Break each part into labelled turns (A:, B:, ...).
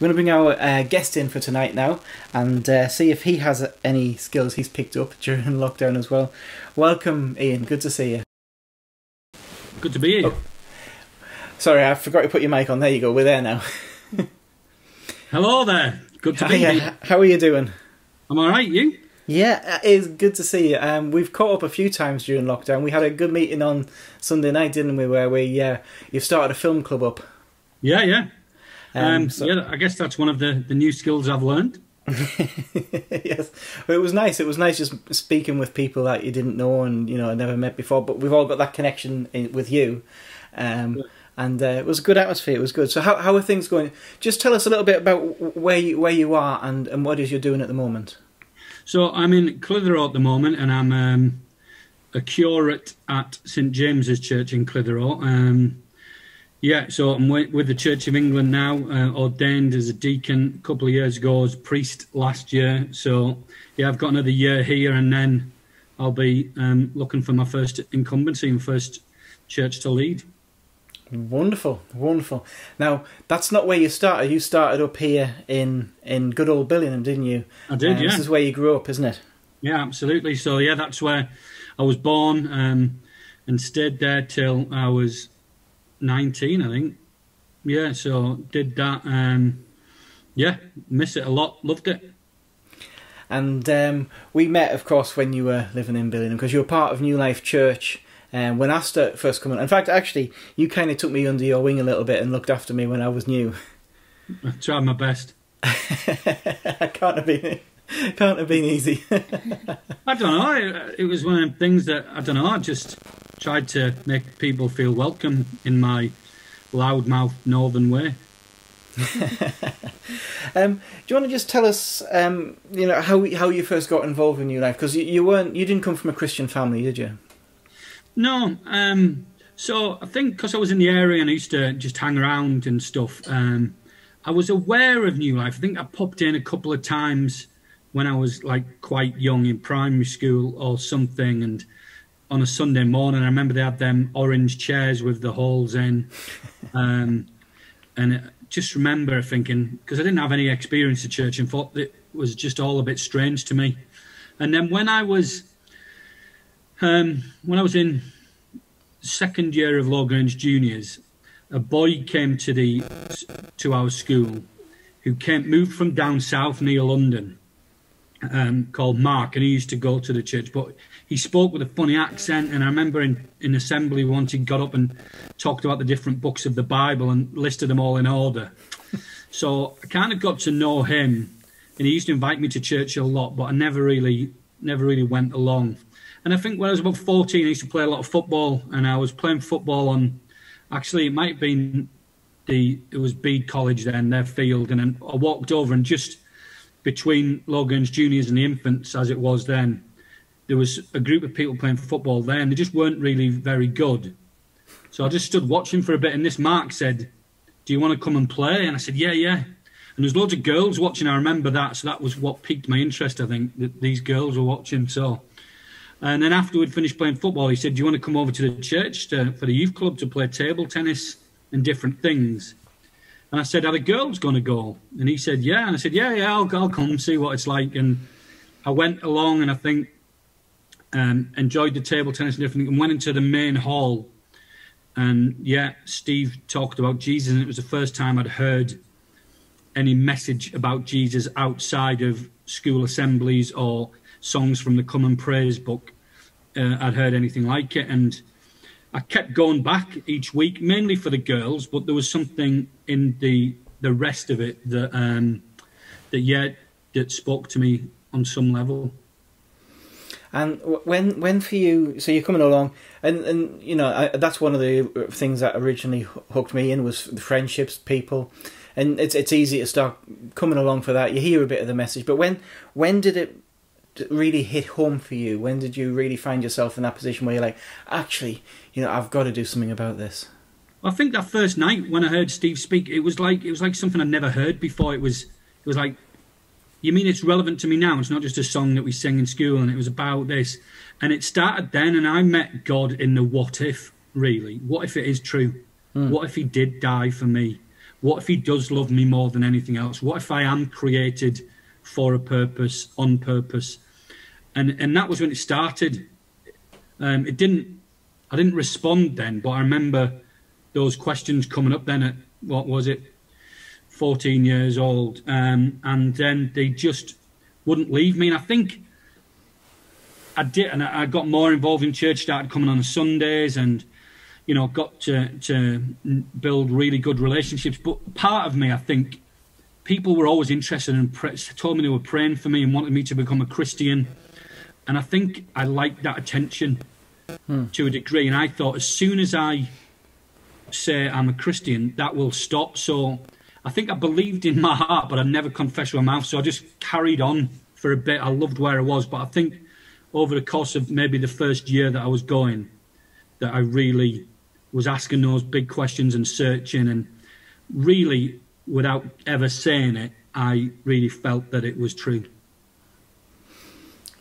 A: We're going to bring our uh, guest in for tonight now and uh, see if he has any skills he's picked up during lockdown as well. Welcome, Ian. Good to see you.
B: Good to be here. Oh.
A: Sorry, I forgot to put your mic on. There you go. We're there now.
B: Hello there. Good to be here.
A: How are you doing?
B: I'm all right. You?
A: Yeah, it's good to see you. Um, we've caught up a few times during lockdown. We had a good meeting on Sunday night, didn't we? Where we uh, you've started a film club up.
B: Yeah, yeah. Um, um, so... Yeah, I guess that's one of the, the new skills I've learned.
A: yes, but it was nice. It was nice just speaking with people that you didn't know and you know never met before. But we've all got that connection in, with you, um, yeah. and uh, it was a good atmosphere. It was good. So how how are things going? Just tell us a little bit about where you, where you are and and what is you're doing at the moment.
B: So I'm in Clitheroe at the moment, and I'm um, a curate at St James's Church in Clitheroe. Yeah, so I'm with the Church of England now, uh, ordained as a deacon a couple of years ago, as priest last year. So yeah, I've got another year here, and then I'll be um, looking for my first incumbency and first church to lead.
A: Wonderful, wonderful. Now that's not where you started. You started up here in in good old Billingham, didn't you?
B: I did. Um, yeah.
A: This is where you grew up, isn't it?
B: Yeah, absolutely. So yeah, that's where I was born um, and stayed there till I was nineteen, I think. Yeah, so did that. Um, yeah, miss it a lot. Loved it.
A: And um, we met, of course, when you were living in Billingham because you were part of New Life Church um, when I started first coming, in fact, actually, you kind of took me under your wing a little bit and looked after me when I was new.
B: I tried my best.
A: I can't have been. Can't have been easy.
B: I don't know. It was one of the things that I don't know. I just tried to make people feel welcome in my loudmouth northern way.
A: um, do you want to just tell us, um, you know, how how you first got involved in New Life? Because you, you weren't, you didn't come from a Christian family, did you?
B: No. Um, so I think because I was in the area and I used to just hang around and stuff, um, I was aware of New Life. I think I popped in a couple of times when I was like quite young in primary school or something, and on a Sunday morning, I remember they had them orange chairs with the holes in, um, and it, just remember thinking because I didn't have any experience of church and thought it was just all a bit strange to me. And then when I was um, when I was in second year of Lowgrange Juniors, a boy came to the to our school who came moved from down south near London, um, called Mark, and he used to go to the church, but he spoke with a funny accent. And I remember in in assembly once he got up and talked about the different books of the Bible and listed them all in order. so I kind of got to know him, and he used to invite me to church a lot, but I never really never really went along. And I think when I was about 14, I used to play a lot of football, and I was playing football on. Actually, it might have been the it was Bede College then their field, and I walked over and just between Lowgrange juniors and the infants, as it was then, there was a group of people playing football there, and they just weren't really very good. So I just stood watching for a bit, and this Mark said, "Do you want to come and play?" And I said, "Yeah, yeah." And there's loads of girls watching. I remember that, so that was what piqued my interest. I think that these girls were watching. So and then after we'd finished playing football, he said, "Do you want to come over to the church to, for the youth club to play table tennis and different things?" And I said, "Are the girls going to go?" And he said, "Yeah." And I said, "Yeah, yeah, I'll, I'll come see what it's like." And I went along, and I think um, enjoyed the table tennis and everything and went into the main hall. And yeah, Steve talked about Jesus, and it was the first time I'd heard any message about Jesus outside of school assemblies or songs from the Common Praise book. Uh, I'd heard anything like it, and I kept going back each week, mainly for the girls, but there was something in the the rest of it that um, that yeah that spoke to me on some level.
A: And when when for you, so you're coming along, and and you know I, that's one of the things that originally hooked me in was the friendships, people, and it's it's easy to start coming along for that. You hear a bit of the message, but when when did it really hit home for you? When did you really find yourself in that position where you're like, actually, you know, I've got to do something about this?
B: I think that first night when I heard Steve speak, it was like it was like something I'd never heard before. It was it was like, you mean it's relevant to me now? It's not just a song that we sing in school, and it was about this. And it started then, and I met God in the what if. Really, what if it is true? Mm. What if He did die for me? what if he does love me more than anything else? What if I am created for a purpose, on purpose? And and that was when it started. Um, it didn't. I didn't respond then, but I remember those questions coming up then at what was it, 14 years old, um, and then they just wouldn't leave me. And I think I did, and I got more involved in church. Started coming on Sundays, and you know, got to to build really good relationships. But part of me, I think, people were always interested and told me they were praying for me and wanted me to become a Christian. And I think I liked that attention hmm. to a degree. And I thought, as soon as I say I'm a Christian, that will stop. So I think I believed in my heart, but I never confessed with my mouth. So I just carried on for a bit. I loved where I was, but I think over the course of maybe the first year that I was going, that I really was asking those big questions and searching, and really, without ever saying it, I really felt that it was true.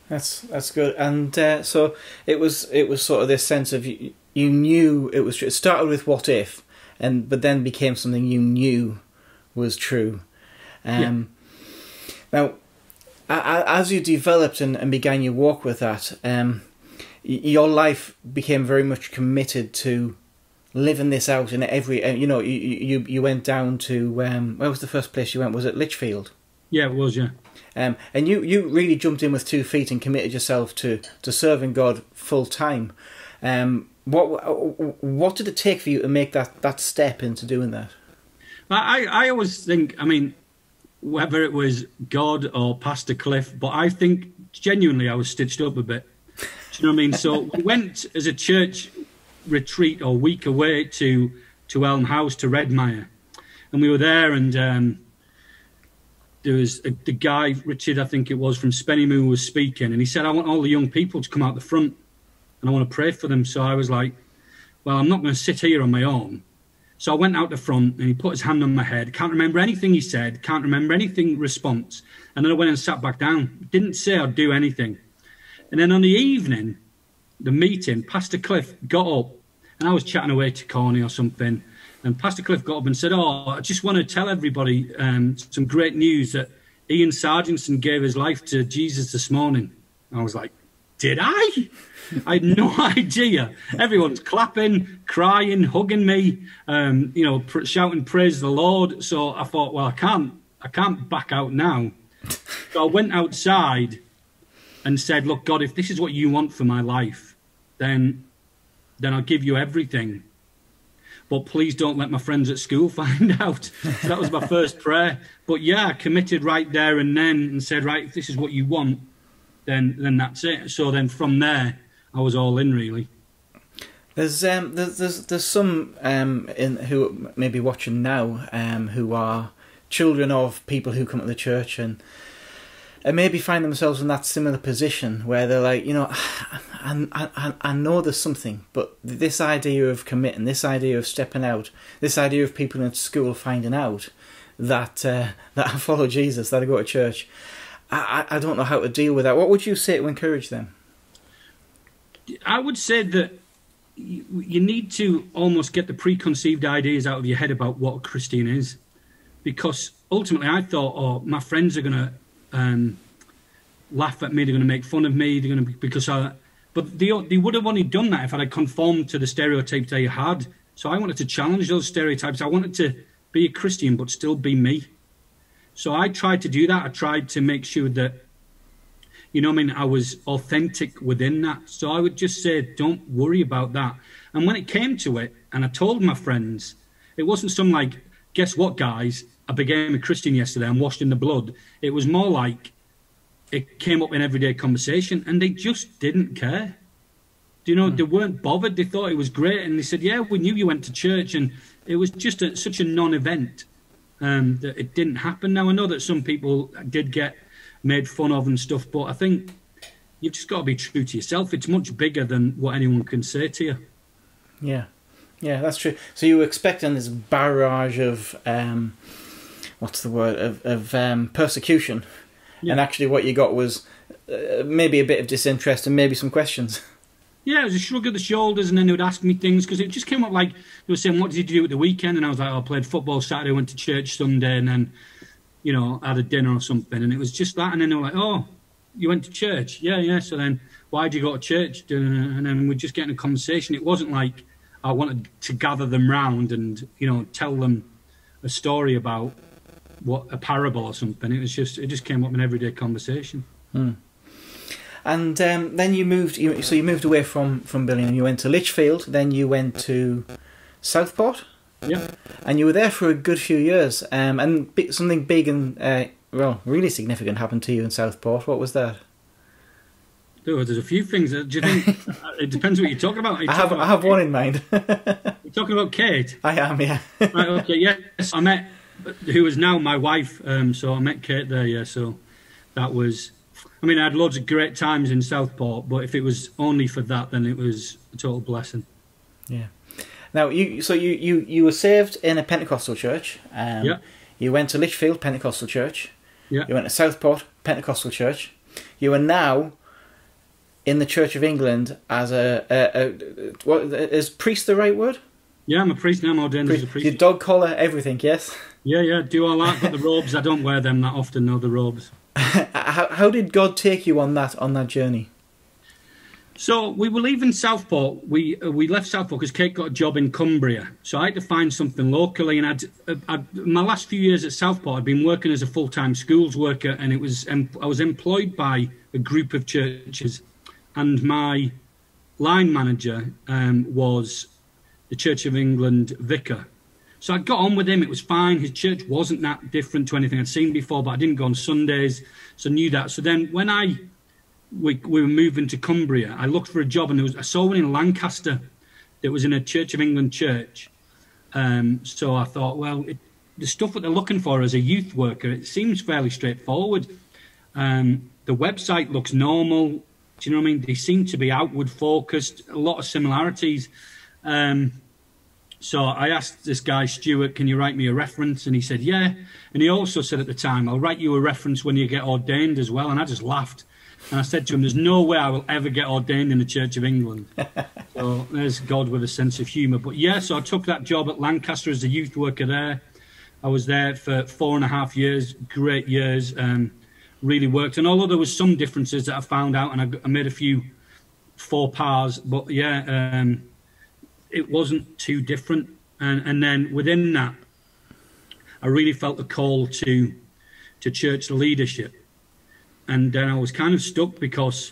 A: That's that's good, and uh, so it was. It was sort of this sense of you, you knew it was true. It started with what if, and but then became something you knew was true. Um, yeah. Now, as you developed and, and began your walk with that, um, your life became very much committed to living this out in every. You know, you you you went down to um, where was the first place you went? Was it Lichfield?
B: Yeah, it was. Yeah.
A: Um, and you, you really jumped in with two feet and committed yourself to, to serving God full time. Um, what what did it take for you to make that, that step into doing that?
B: I, I always think, I mean, whether it was God or Pastor Cliff, but I think genuinely I was stitched up a bit. Do you know what I mean? So we went as a church retreat or week away to to Elm House to Redmire, and we were there, and um, there was a, the guy Richard, I think it was from Spennymoor, was speaking, and he said, "I want all the young people to come out the front, and I want to pray for them." So I was like, "Well, I'm not going to sit here on my own." So I went out the front and he put his hand on my head. Can't remember anything he said. Can't remember anything response. And then I went and sat back down. Didn't say I'd do anything. And then on the evening, the meeting, Pastor Cliff got up and I was chatting away to Corny or something. And Pastor Cliff got up and said, "Oh, I just want to tell everybody um, some great news that Ian Sarginson gave his life to Jesus this morning." I was like, "Did I?" I had no idea. Everyone's clapping, crying, hugging me, um, you know, pr- shouting praise the Lord. So I thought, well, I can't, I can't back out now. So I went outside and said, look, God, if this is what you want for my life, then, then I'll give you everything. But please don't let my friends at school find out. So that was my first prayer. But yeah, I committed right there and then and said, right, if this is what you want, then then that's it. So then from there, I was all in really.
A: There's um there's there's, there's some um in who may be watching now um who are children of people who come to the church and and maybe find themselves in that similar position where they're like, you know, I, I, I know there's something, but this idea of committing, this idea of stepping out, this idea of people in school finding out that uh, that I follow Jesus, that I go to church, I, I don't know how to deal with that. What would you say to encourage them?
B: I would say that you, you need to almost get the preconceived ideas out of your head about what a Christian is, because ultimately I thought, oh, my friends are going to um, laugh at me, they're going to make fun of me, they're going to because I. But they they would have only done that if I had conformed to the stereotypes they had. So I wanted to challenge those stereotypes. I wanted to be a Christian but still be me. So I tried to do that. I tried to make sure that you know, I mean, I was authentic within that. So I would just say, don't worry about that. And when it came to it, and I told my friends, it wasn't some like, guess what, guys? I became a Christian yesterday. I'm washed in the blood. It was more like it came up in everyday conversation, and they just didn't care. Do you know? Mm. They weren't bothered. They thought it was great, and they said, "Yeah, we knew you went to church," and it was just a, such a non-event um, that it didn't happen. Now I know that some people did get made fun of and stuff. But I think you've just got to be true to yourself. It's much bigger than what anyone can say to you.
A: Yeah, yeah, that's true. So you were expecting this barrage of um, what's the word of, of um, persecution, yeah. and actually what you got was uh, maybe a bit of disinterest and maybe some questions.
B: Yeah, it was a shrug of the shoulders, and then they would ask me things because it just came up like they were saying, "What did you do at the weekend?" And I was like, oh, "I played football Saturday, went to church Sunday, and then, you know, had a dinner or something." And it was just that, and then they were like, "Oh, you went to church? Yeah, yeah." So then, why did you go to church? And then we'd just get in a conversation. It wasn't like I wanted to gather them round and you know tell them a story about what a parable or something. It was just it just came up in everyday conversation.
A: Hmm. And um, then you moved. You, so you moved away from from Billingham. You went to Lichfield. Then you went to Southport.
B: Yeah.
A: And you were there for a good few years. Um, and b- something big and uh, well, really significant happened to you in Southport. What was that?
B: Oh, there's a few things. Do you think it depends what you're talking about?
A: I have I have
B: Kate?
A: one in mind.
B: You're talking about Kate.
A: I am, yeah.
B: right, okay, yes, I met who is now my wife. Um, so I met Kate there. Yeah, so that was. I mean, I had loads of great times in Southport, but if it was only for that, then it was a total blessing.
A: Yeah. Now you so you you you were saved in a Pentecostal church. Um,
B: Yeah.
A: You went to Lichfield Pentecostal Church.
B: Yeah.
A: You went to Southport Pentecostal Church. You are now in the Church of England as a, a, a what is priest the right word?
B: Yeah, I'm a priest now. I'm ordained as a
A: Priest.
B: priest.
A: Your dog collar, everything. Yes.
B: Yeah, yeah, do all that. But the robes, I don't wear them that often. No, the robes.
A: how, how did God take you on that on that journey?
B: So we were leaving Southport. We uh, we left Southport because Kate got a job in Cumbria. So I had to find something locally. And I'd, uh, I'd my last few years at Southport, I'd been working as a full time schools worker, and it was um, I was employed by a group of churches, and my line manager um, was the Church of England vicar. So I got on with him. It was fine. His church wasn't that different to anything I'd seen before, but I didn't go on Sundays, so knew that. So then when I we, we were moving to Cumbria, I looked for a job and there was I saw one in Lancaster that was in a Church of England church. Um, so I thought, well, it, the stuff that they're looking for as a youth worker, it seems fairly straightforward. Um, the website looks normal. Do you know what I mean? They seem to be outward focused. A lot of similarities. Um, so I asked this guy, Stuart, can you write me a reference? And he said, yeah. And he also said at the time, I'll write you a reference when you get ordained as well. And I just laughed. And I said to him, there's no way I will ever get ordained in the Church of England. so there's God with a sense of humour. But yeah, so I took that job at Lancaster as a youth worker there. I was there for four and a half years, great years, um, really worked. And although there was some differences that I found out, and I, I made a few faux pas, but yeah, um, it wasn't too different. And, and then within that, I really felt the call to to church leadership. And then I was kind of stuck because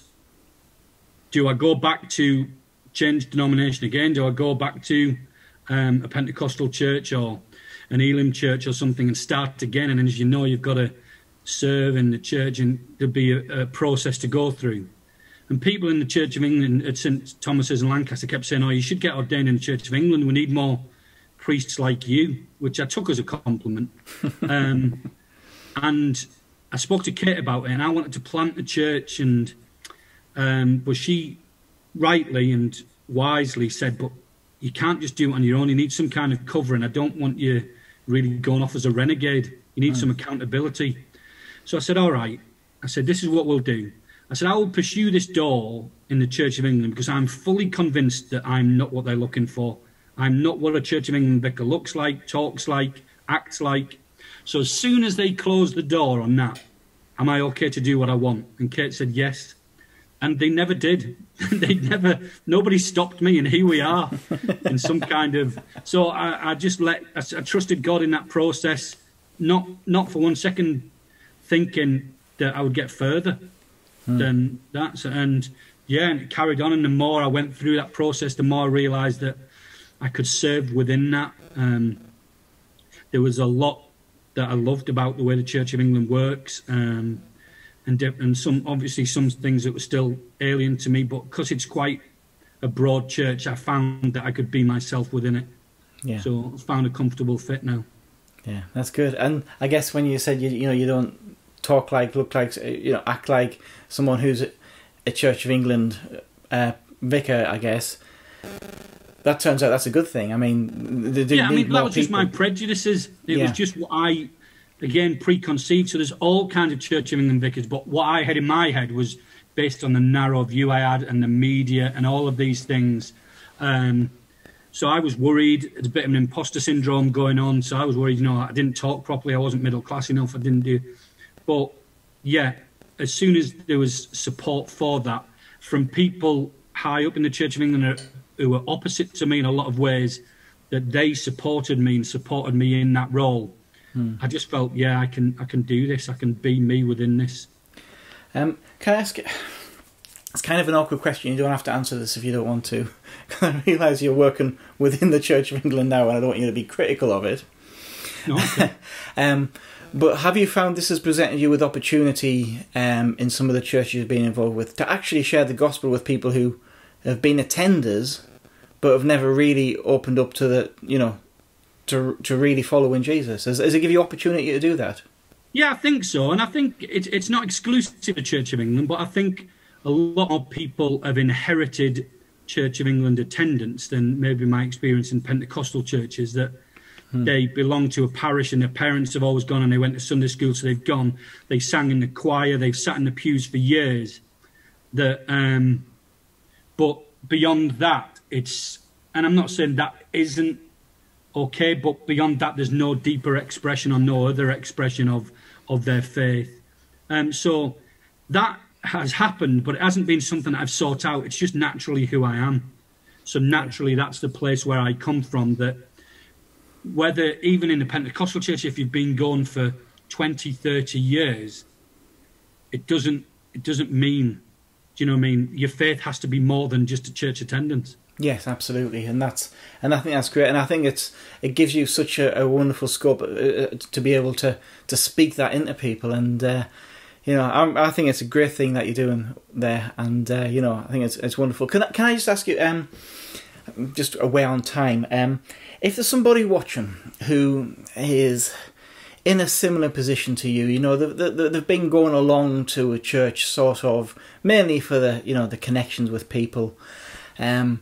B: do I go back to change denomination again? Do I go back to um, a Pentecostal church or an Elim church or something and start again? And as you know, you've got to serve in the church and there'll be a, a process to go through. And people in the Church of England at St Thomas's in Lancaster kept saying, "Oh, you should get ordained in the Church of England. We need more priests like you," which I took as a compliment. um, and I spoke to Kate about it, and I wanted to plant a church, and um, but she rightly and wisely said, "But you can't just do it on your own. You need some kind of covering. I don't want you really going off as a renegade. You need some accountability." So I said, "All right." I said, "This is what we'll do." I said, I will pursue this door in the Church of England because I'm fully convinced that I'm not what they're looking for. I'm not what a Church of England vicar looks like, talks like, acts like. So as soon as they close the door on that, am I okay to do what I want? And Kate said yes. And they never did. they never, nobody stopped me, and here we are in some kind of. So I, I just let, I, I trusted God in that process, not not for one second thinking that I would get further than that. So, and yeah, and it carried on. And the more I went through that process, the more I realised that I could serve within that. Um, there was a lot that I loved about the way the Church of England works, um, and and some obviously some things that were still alien to me. But because it's quite a broad church, I found that I could be myself within it.
A: Yeah.
B: So I found a comfortable fit now.
A: Yeah, that's good. And I guess when you said you you know you don't talk like, look like, you know, act like someone who's a Church of England uh, vicar, I guess that turns out that's a good thing. I mean, they do
B: yeah, I mean that was just my prejudices. It
A: Yeah.
B: was just what I, again, preconceived. So there's all kinds of Church of England vicars, but what I had in my head was based on the narrow view I had and the media and all of these things. Um, so I was worried. It's a bit of an imposter syndrome going on. So I was worried, you know, I didn't talk properly. I wasn't middle class enough. I didn't do. But yeah, as soon as there was support for that from people high up in the Church of England who were opposite to me in a lot of ways, that they supported me and supported me in that role. Hmm. I just felt, yeah, I can, I can do this. I can be me within this.
A: Um, can I ask? It's kind of an awkward question. You don't have to answer this if you don't want to. I realise you're working within the Church of England now, and I don't want you to be critical of it.
B: No, okay.
A: um, but have you found this has presented you with opportunity um, in some of the churches you've been involved with to actually share the gospel with people who have been attenders but have never really opened up to the you know to to really following Jesus? Does, it give you opportunity to do that?
B: Yeah, I think so, and I think it, it's not exclusive to Church of England, but I think a lot of people have inherited Church of England attendance than maybe my experience in Pentecostal churches that Hmm. They belong to a parish and their parents have always gone and they went to Sunday school, so they've gone. They sang in the choir, they've sat in the pews for years. That, um, but beyond that, it's, and I'm not saying that isn't okay, but beyond that, there's no deeper expression or no other expression of, of their faith. Um, so that has happened, but it hasn't been something that I've sought out. It's just naturally who I am. So naturally, that's the place where I come from. That whether even in the Pentecostal church, if you've been gone for 20, 30 years, it doesn't it doesn't mean, do you know what I mean? Your faith has to be more than just a church attendance.
A: Yes, absolutely, and that's and I think that's great, and I think it's it gives you such a, a wonderful scope uh, uh to be able to to speak that into people, and uh, you know I, I, think it's a great thing that you're doing there, and uh, you know I think it's it's wonderful. Can I, can I just ask you, um, just away on time, um, if there's somebody watching who is in a similar position to you, you know, they've, they've been going along to a church sort of mainly for the, you know, the connections with people. Um,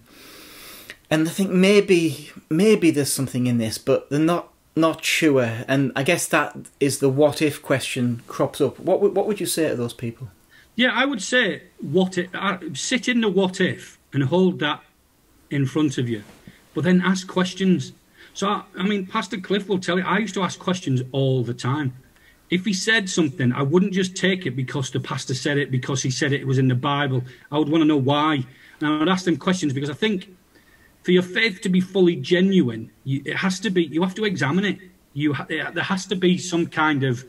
A: and they think maybe, maybe there's something in this, but they're not, not sure. And I guess that is the what if question crops up. What, what would you say to those people?
B: Yeah, I would say what if, uh, sit in the what if and hold that in front of you but then ask questions. So, I, I mean, Pastor Cliff will tell you, I used to ask questions all the time. If he said something, I wouldn't just take it because the pastor said it, because he said it, it was in the Bible. I would want to know why. And I would ask them questions because I think for your faith to be fully genuine, you, it has to be, you have to examine it. You, there has to be some kind of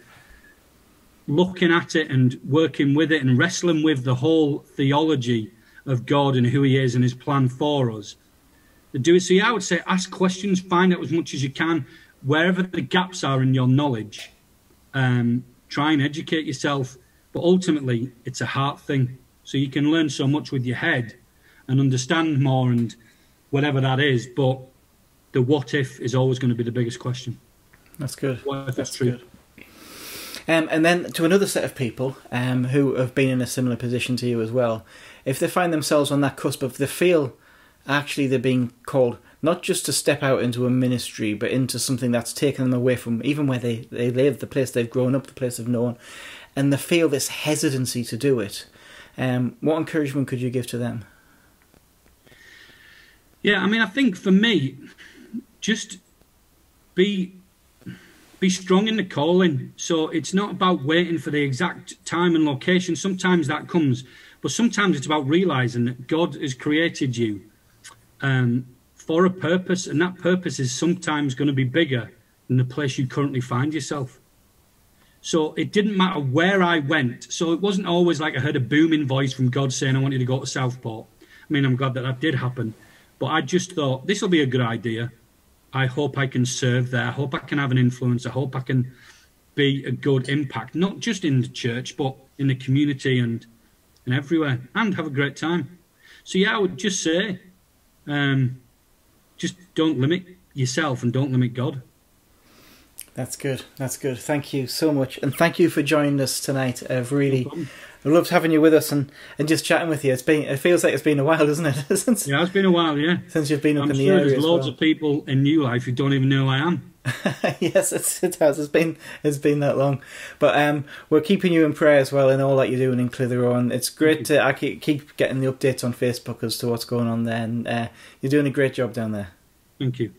B: looking at it and working with it and wrestling with the whole theology of God and who He is and His plan for us do it. So yeah, I would say ask questions, find out as much as you can, wherever the gaps are in your knowledge. Um, try and educate yourself, but ultimately it's a heart thing. So you can learn so much with your head and understand more and whatever that is. But the what if is always going to be the biggest question.
A: That's good.
B: What if
A: That's
B: it's true?
A: Good. Um, and then to another set of people um, who have been in a similar position to you as well, if they find themselves on that cusp of they feel actually they're being called not just to step out into a ministry, but into something that's taken them away from even where they, they live, the place they've grown up, the place they've known, and they feel this hesitancy to do it. Um, what encouragement could you give to them?
B: Yeah, I mean, I think for me, just be be strong in the calling. So it's not about waiting for the exact time and location. Sometimes that comes, but sometimes it's about realizing that God has created you um, for a purpose, and that purpose is sometimes going to be bigger than the place you currently find yourself. So it didn't matter where I went. So it wasn't always like I heard a booming voice from God saying, I want you to go to Southport. I mean, I'm glad that that did happen. But I just thought, this will be a good idea. I hope I can serve there. I hope I can have an influence. I hope I can be a good impact, not just in the church, but in the community and, and everywhere, and have a great time. So, yeah, I would just say, um, just don't limit yourself and don't limit God.
A: That's good. That's good. Thank you so much, and thank you for joining us tonight. I've really, no I loved having you with us and, and just chatting with you. It's been it feels like it's been a while, doesn't it?
B: since yeah, it's been a while. Yeah,
A: since you've been up
B: I'm
A: in
B: sure
A: the area.
B: There's loads
A: well.
B: of people in New Life who don't even know who I am.
A: yes, it's, it has. It's been it's been that long, but um, we're keeping you in prayer as well in all that you're doing in Clitheroe. And it's great to I keep, keep getting the updates on Facebook as to what's going on there, and uh, you're doing a great job down there.
B: Thank you.